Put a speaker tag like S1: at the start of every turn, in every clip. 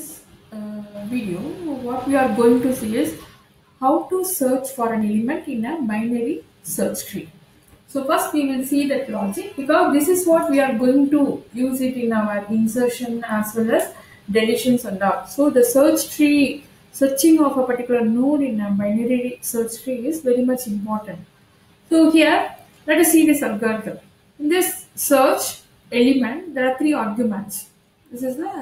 S1: this uh, video, what we are going to see is how to search for an element in a binary search tree. So first we will see that logic because this is what we are going to use it in our insertion as well as deletions and all. So the search tree, searching of a particular node in a binary search tree is very much important. So here, let us see this algorithm. In this search element, there are three arguments. This is the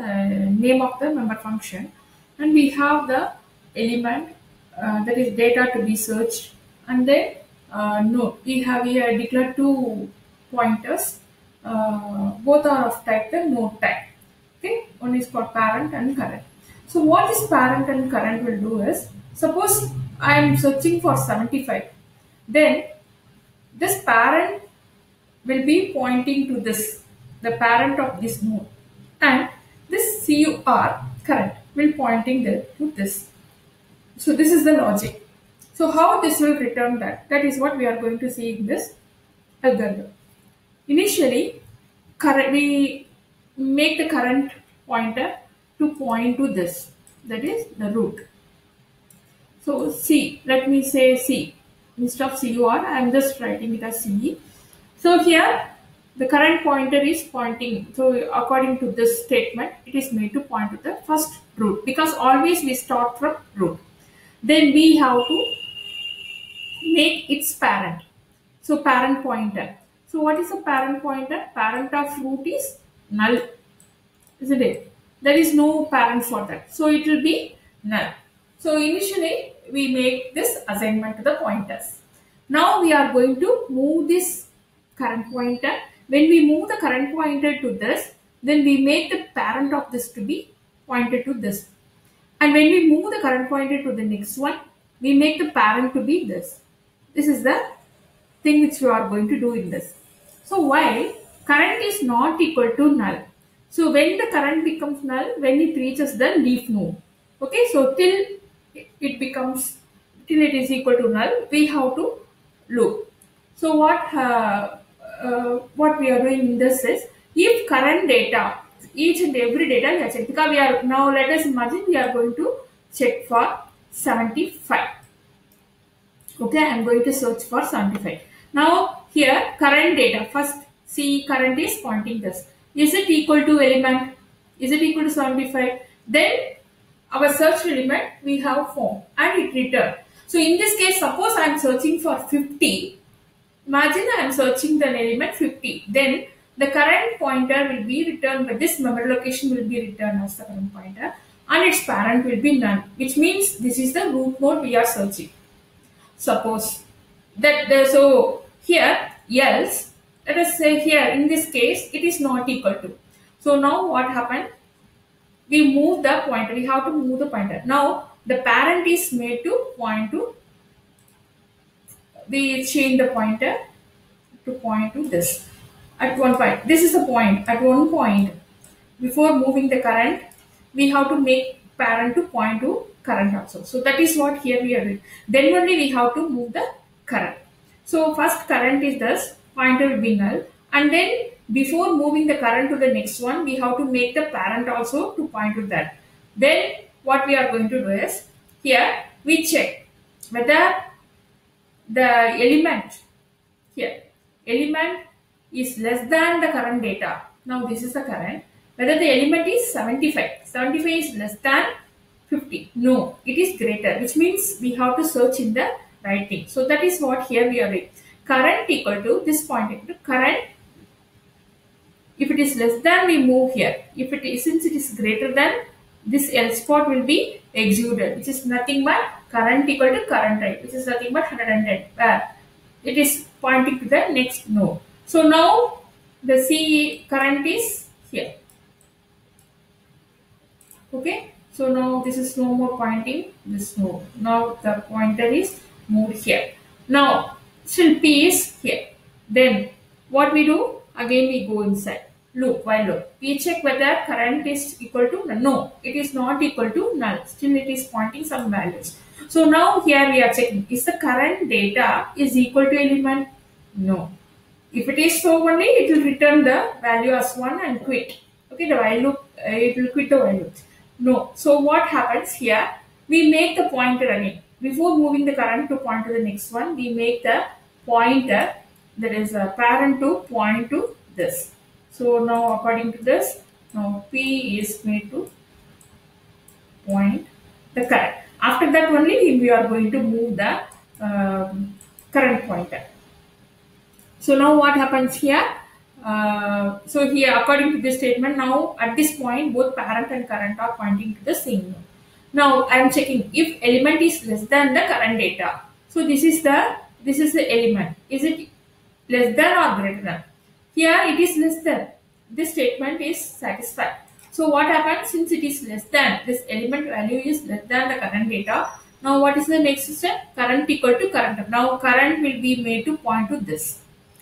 S1: name of the member function. And we have the element uh, that is data to be searched. And then uh, no, we have here declared two pointers. Uh, both are of type the node type. Okay, one is for parent and current. So what this parent and current will do is, suppose I am searching for 75, then this parent will be pointing to this, the parent of this node, and this CUR current will pointing there to this. So this is the logic. So how this will return that? That is what we are going to see in this algorithm. Initially, current, we make the current pointer to point to this, that is the root. So C, let me say C. Instead of CUR, I am just writing it as C. So here the current pointer is pointing. So according to this statement, it is made to point to the first root because always we start from root. Then we have to make its parent. So parent pointer. So what is a parent pointer? Parent of root is null. Isn't it? There is no parent for that. So it will be null. So initially we make this assignment to the pointers. Now we are going to move this current pointer. When we move the current pointer to this, then we make the parent of this to be pointed to this. And when we move the current pointer to the next one, we make the parent to be this. This is the thing which you are going to do in this. So while current is not equal to null. So when the current becomes null, when it reaches the leaf node. Okay, so till it becomes, till it is equal to null, we have to loop. So what, uh, uh, what we are doing in this is, if current data, each and every data we are checking, because we are, now let us imagine we are going to check for 75 okay i'm going to search for 75 now here current data. First see current is pointing this is it equal to element? Is it equal to 75 then our search element we have form and it return. So in this case suppose i am searching for 50 imagine i am searching the element 50 then the current pointer will be returned but this memory location will be returned as the current pointer and its parent will be none which means this is the root node we are searching. Suppose that the, so here else let us say here in this case it is not equal to. So now what happened we move the pointer we have to move the pointer. Now the parent is made to point to we change the pointer to point to this at one point this is the point at one point before moving the current we have to make parent to point to current also. So that is what here we are doing. Then only we have to move the current. So first current is this, pointer will be null and then before moving the current to the next one, we have to make the parent also to point to that. Then what we are going to do is, here we check whether the element, here, element is less than the current data. Now this is the current. Whether the element is 75. 75 is less than 50. No, it is greater, which means we have to search in the right thing. So that is what here we are doing. Current equal to this point equal current. If it is less than, we move here. If it is, since it is greater than, this else spot will be exuded, which is nothing but current equal to current right, which is nothing but 110, where it is pointing to the next node. So now the C current is here. Okay. So now this is no more pointing this node. Now the pointer is moved here. Now still P is here. Then what we do? Again we go inside. Loop while loop. We check whether current is equal to null. No, it is not equal to null. Still it is pointing some values. So now here we are checking. Is the current data is equal to element? No. If it is so only, it will return the value as 1 and quit. Okay, the while loop, uh, it will quit the while loop. No. So what happens here? We make the pointer again. Before moving the current to point to the next one, we make the pointer that is a parent to point to this. So now according to this, now P is made to point the current. After that only we are going to move the um, current pointer. So now what happens here? Uh, so here according to this statement now at this point both parent and current are pointing to the same node. Now I am checking if element is less than the current data. So this is the this is the element. Is it less than or greater than? Here it is less than. This statement is satisfied. So what happens since it is less than this element value is less than the current data. Now what is the next step? Current equal to current. Now current will be made to point to this.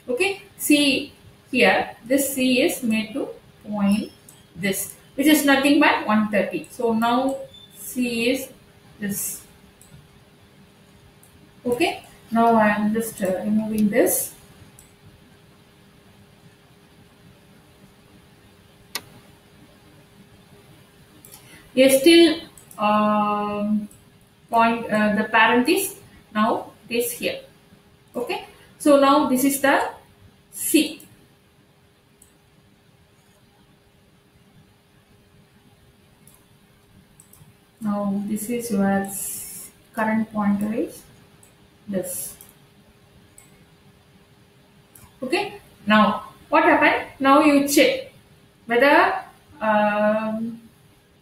S1: Okay. See here this C is made to point this which is nothing but 130. So now C is this. Okay. Now I am just uh, removing this. Yes, still um, point uh, the parent is now this here. Okay. So now this is the C. Now this is your current pointer is this. Okay. Now what happened? Now you check whether um,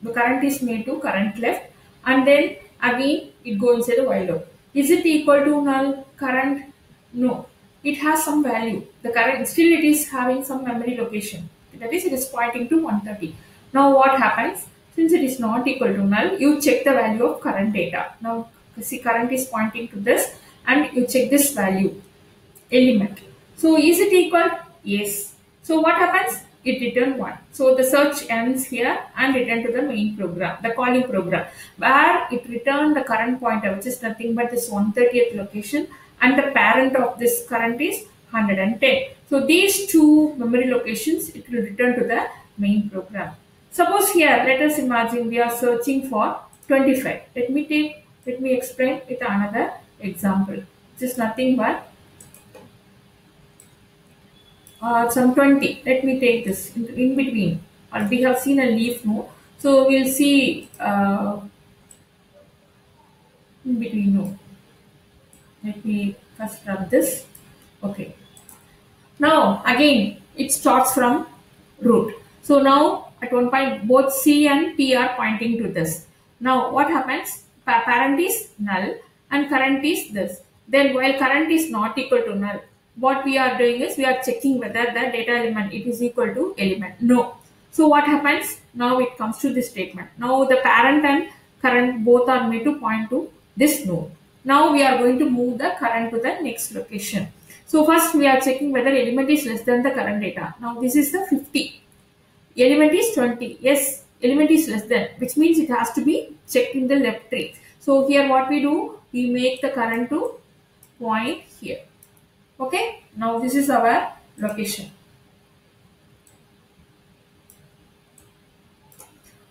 S1: the current is made to current left and then again it goes inside the while loop. Is it equal to null current? No. It has some value. The current still it is having some memory location. That is it is pointing to 130. Now what happens? Since it is not equal to null, you check the value of current data. Now see current is pointing to this and you check this value element. So is it equal? Yes. So what happens? It return 1. So the search ends here and return to the main program, the calling program, where it return the current pointer, which is nothing but this 130th location and the parent of this current is 110. So these two memory locations, it will return to the main program. Suppose here, let us imagine we are searching for 25. Let me take, let me explain with another example. This is nothing but uh, some 20. Let me take this in, between. Or we have seen a leaf node. So we'll see uh, in between node. Let me first rub this. Okay. Now again it starts from root. So now at one point both C and P are pointing to this. Now what happens? Parent is null and current is this. Then while current is not equal to null, what we are doing is we are checking whether the data element it is equal to element. No. So what happens? Now it comes to this statement. Now the parent and current both are made to point to this node. Now we are going to move the current to the next location. So first we are checking whether element is less than the current data. Now this is the 50. Element is 20. Yes, element is less than, which means it has to be checked in the left tree. So here what we do, we make the current to point here. Okay, now this is our location.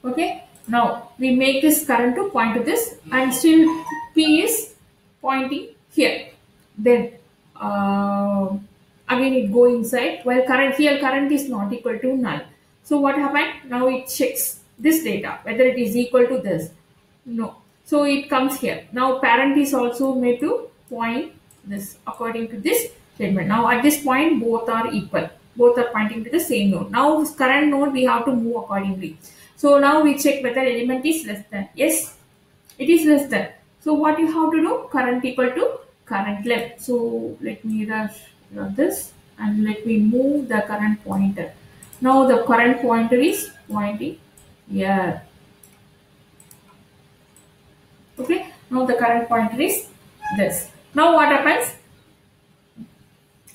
S1: Okay, now we make this current to point to this and still P is pointing here. Then uh, again it go inside while current here current is not equal to null. So what happened? Now it checks this data whether it is equal to this. No. So it comes here. Now parent is also made to point this according to this statement. Now at this point both are equal. Both are pointing to the same node. Now current node we have to move accordingly. So now we check whether element is less than. Yes, it is less than. So what you have to do? Current equal to current left. So let me rush this and let me move the current pointer. Now the current pointer is pointing here. Okay. Now the current pointer is this. Now what happens?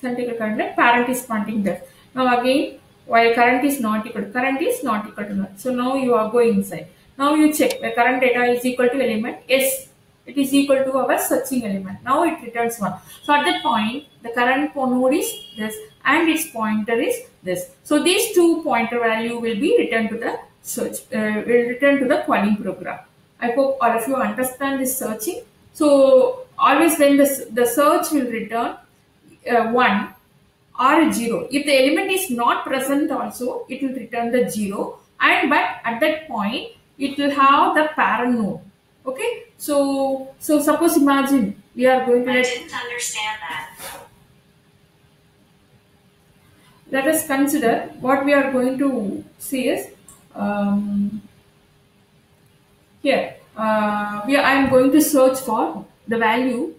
S1: A current like parent is pointing there. Now again while current is not equal to current is not equal to null. So now you are going inside. Now you check the current data is equal to element. Yes, it is equal to our searching element. Now it returns 1. So at that point, the current node is this and its pointer is this. So these two pointer value will be returned to the search, uh, will return to the calling program. I hope all of you understand this searching. So always when the, the search will return uh, 1 or 0. If the element is not present also, it will return the 0 and but at that point, it will have the parent node. Okay, so so suppose imagine we are going to
S2: I
S1: let
S2: didn't understand that.
S1: let us consider what we are going to see is um, here uh, we I am going to search for the value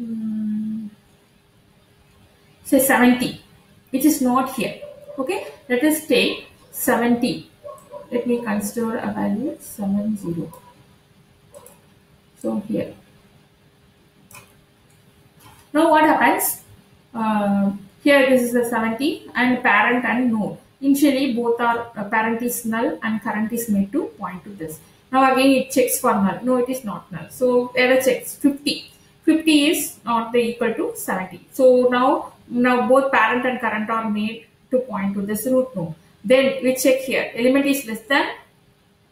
S1: mm, say 70 which is not here okay let us take 70 let me consider a value 70 so here now what happens? Uh, here this is the 70 and parent and node. Initially both are uh, parent is null and current is made to point to this. Now again it checks for null. No, it is not null. So error checks 50. 50 is not the equal to 70. So now now both parent and current are made to point to this root node. Then we check here element is less than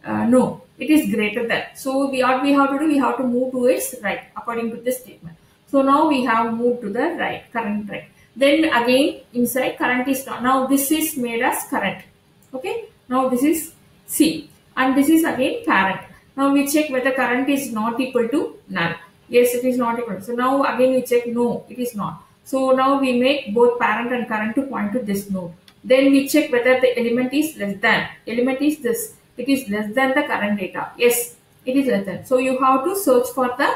S1: uh, no, it is greater than. So we what we have to do, we have to move to its right according to this statement. So now we have moved to the right, current right. Then again inside current is not. Now this is made as current. Okay. Now this is C and this is again parent. Now we check whether current is not equal to null. Yes, it is not equal. So now again we check no, it is not. So now we make both parent and current to point to this node. Then we check whether the element is less than. Element is this. It is less than the current data. Yes, it is less than. So you have to search for the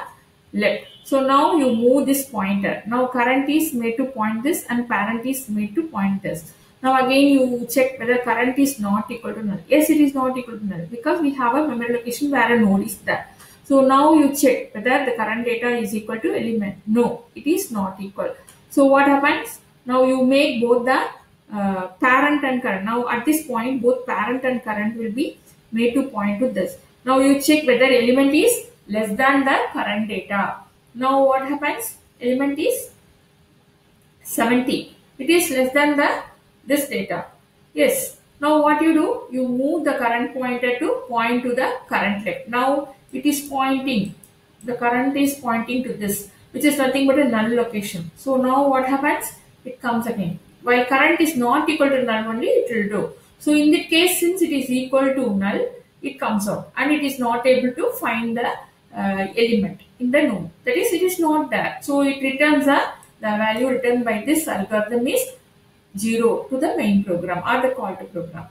S1: left. So now you move this pointer. Now current is made to point this and parent is made to point this. Now again you check whether current is not equal to null. Yes, it is not equal to null because we have a memory location where a node is there. So now you check whether the current data is equal to element. No, it is not equal. So what happens? Now you make both the uh, parent and current. Now at this point both parent and current will be made to point to this. Now you check whether element is less than the current data. Now what happens? Element is 70. It is less than the this data. Yes. Now what you do? You move the current pointer to point to the current left. Now it is pointing. The current is pointing to this, which is nothing but a null location. So now what happens? It comes again. While current is not equal to null only, it will do. So in that case, since it is equal to null, it comes out and it is not able to find the uh, element in the node. That is, it is not there. So it returns a the value returned by this algorithm is 0 to the main program or the call to program.